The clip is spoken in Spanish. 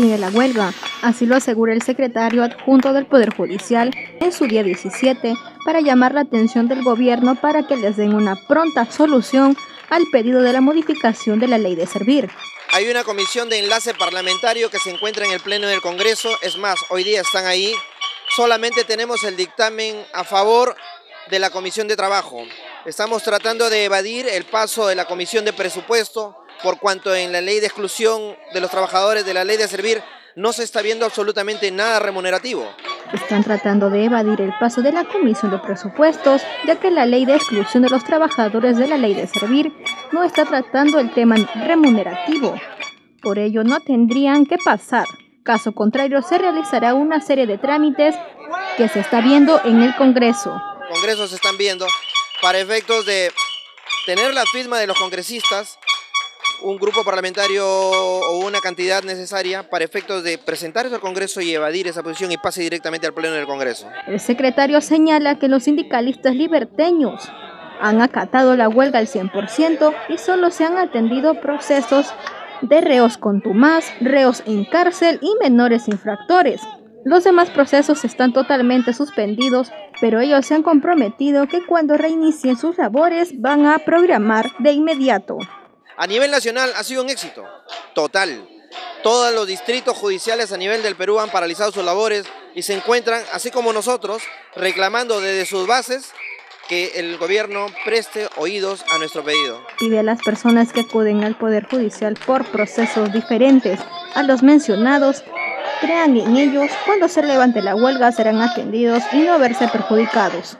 sigue la huelga. Así lo asegura el secretario adjunto del Poder Judicial en su día 17 para llamar la atención del gobierno para que les den una pronta solución al pedido de la modificación de la ley de servir. Hay una comisión de enlace parlamentario que se encuentra en el Pleno del Congreso, es más, hoy día están ahí. Solamente tenemos el dictamen a favor de la Comisión de Trabajo. Estamos tratando de evadir el paso de la Comisión de Presupuesto por cuanto en la ley de exclusión de los trabajadores de la ley de servir no se está viendo absolutamente nada remunerativo. Están tratando de evadir el paso de la Comisión de Presupuestos, ya que la ley de exclusión de los trabajadores de la ley de servir no está tratando el tema remunerativo. Por ello no tendrían que pasar. Caso contrario, se realizará una serie de trámites que se está viendo en el Congreso. Congresos se están viendo para efectos de tener la firma de los congresistas un grupo parlamentario o una cantidad necesaria para efectos de presentar eso al Congreso y evadir esa posición y pase directamente al Pleno del Congreso. El secretario señala que los sindicalistas liberteños han acatado la huelga al 100% y solo se han atendido procesos de reos contumaz, reos en cárcel y menores infractores. Los demás procesos están totalmente suspendidos, pero ellos se han comprometido que cuando reinicien sus labores van a programar de inmediato. A nivel nacional ha sido un éxito total. Todos los distritos judiciales a nivel del Perú han paralizado sus labores y se encuentran, así como nosotros, reclamando desde sus bases que el gobierno preste oídos a nuestro pedido. Y de las personas que acuden al Poder Judicial por procesos diferentes a los mencionados, crean en ellos, cuando se levante la huelga serán atendidos y no verse perjudicados.